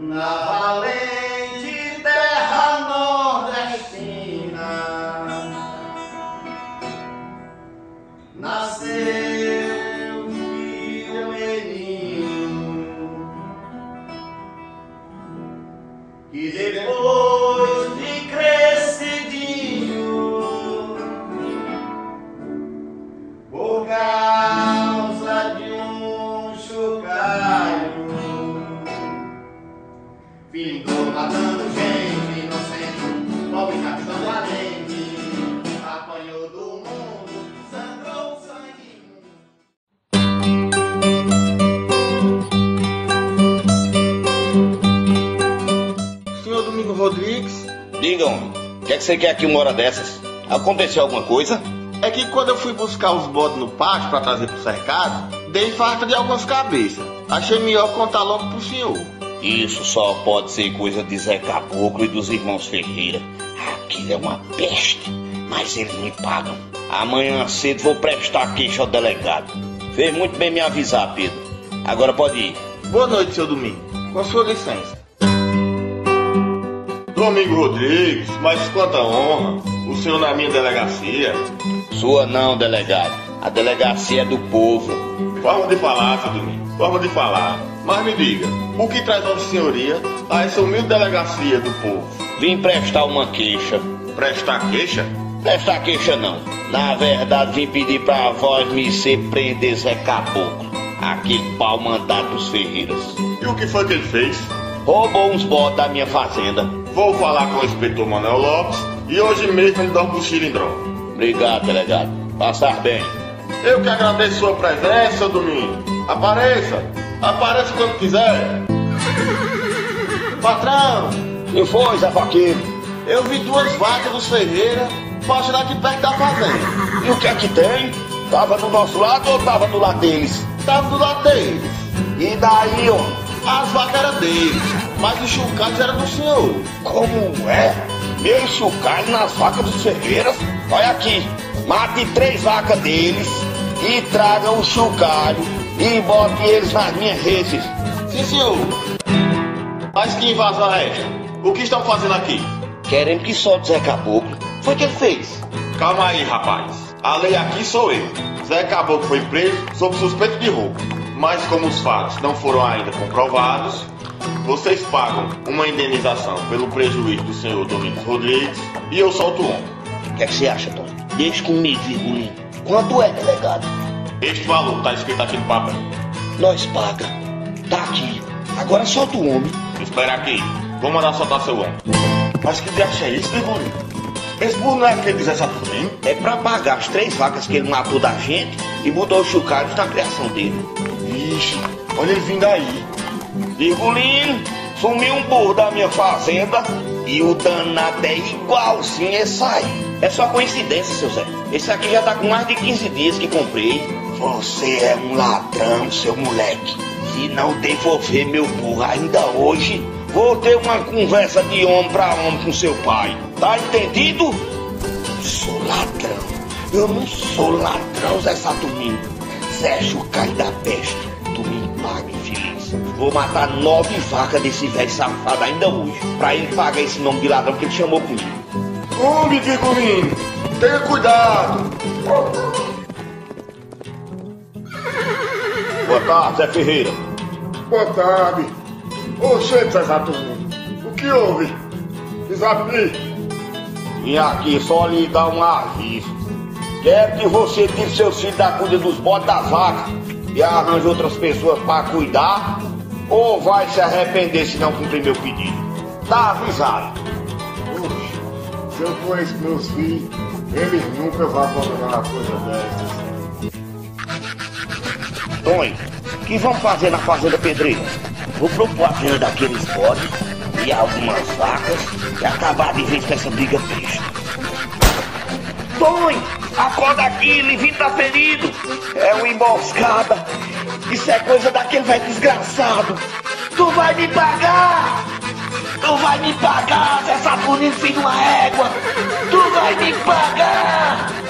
na valente terra nordestina nasceu Diga, homem, o que, é que você quer aqui uma hora dessas? Aconteceu alguma coisa? é que quando eu fui buscar os bodes no pátio para trazer pro cercado, dei farta de algumas cabeças. Achei melhor contar logo pro senhor. Isso só pode ser coisa de Zé Caboclo e dos irmãos Ferreira. Aquilo é uma peste, mas eles me pagam. Amanhã cedo vou prestar queixa ao delegado. Fez muito bem me avisar, Pedro. Agora pode ir. Boa noite, seu Domingo. Com sua licença. Domingo Rodrigues, mas quanta honra, o senhor na minha delegacia. Sua não, delegado. A delegacia é do povo. Forma de falar, seu Domingo, forma de falar. Mas me diga, o que traz Vossa Senhoria a essa humilde delegacia do povo? Vim prestar uma queixa. Prestar queixa? Prestar queixa não. Na verdade, vim pedir pra voz me ser prender Zé Caboclo. Aquele pau mandado dos Ferreiras. E o que foi que ele fez? Roubou uns bodes da minha fazenda. Vou falar com o inspetor Manuel Lopes e hoje mesmo ele dá um droga. Obrigado, delegado. Passar bem. Eu que agradeço sua presença, Domingo. Apareça, apareça quando quiser. Patrão, E foi, Zé Faqueiro? eu vi duas vacas dos Ferreira passando aqui perto da fazenda. E o que é que tem? Tava do nosso lado ou tava do lado deles? Tava do lado deles. E daí, homem? As vacas eram deles, mas os chocalhos eram do senhor. Como é? Meu chocalho nas vacas dos Ferreiras? Olha aqui, mate três vacas deles e traga o chocalho e bote eles nas minhas redes. Sim, senhor. Mas que invasão é esta? O que estão fazendo aqui? Querendo que solte Zé Caboclo. Foi o que ele fez. Calma aí, rapaz. A lei aqui sou eu. Zé Caboclo foi preso sob suspeito de roubo. Mas como os fatos não foram ainda comprovados, vocês pagam uma indenização pelo prejuízo do senhor Domingos Rodrigues e eu solto o homem. O que, é que você acha, Tom? Deixa comigo, Virgulinho. Quanto é, delegado? Este valor está escrito aqui no papel. Nós paga. Tá aqui. Agora solta o homem. Espera aqui. Vou mandar soltar seu homem. Mas que diacho é isso, Virgulino? Esse burro não é aquele de Zé Saturnino? É pra pagar as três vacas que ele matou da gente e botou os chocalhos na criação dele. Vixe, olha ele vindo aí. Virgulino, sumiu um burro da minha fazenda e o danado é igualzinho esse aí. É só coincidência, seu Zé. Esse aqui já tá com mais de 15 dias que comprei. Você é um ladrão, seu moleque. Se não devolver meu burro ainda hoje, vou ter uma conversa de homem pra homem com seu pai. Tá entendido? Sou ladrão. Eu não sou ladrão, Zé Saturnino. Zé Chucai da peste. Tu me paga, infeliz. Vou matar nove vacas desse velho safado ainda hoje. Pra ele pagar esse nome de ladrão que ele chamou comigo. Homem, Virgulino, tenha cuidado. Boa tarde, Zé Ferreira. Boa tarde. Oxê, Zé Saturnino, o que houve? Desafi. Vim aqui só lhe dar um aviso. Quero que você tire seus filhos da cuida dos bodes das vacas e arranje outras pessoas para cuidar, ou vai se arrepender se não cumprir meu pedido. Tá avisado. Oxe, se eu conheço meus filhos, eles nunca vão abandonar uma coisa dessas. Tonho, o que vamos fazer na Fazenda Pedreira? Vou propor a venda daqueles bodes e algumas vacas e acabar de vez com essa briga besta. Tonho, acorda aqui, Livinho tá ferido. É uma emboscada. Isso é coisa daquele velho desgraçado. Tu vai me pagar! Tu vai me pagar, Zé Saturnino, filho de uma égua! Tu vai me pagar!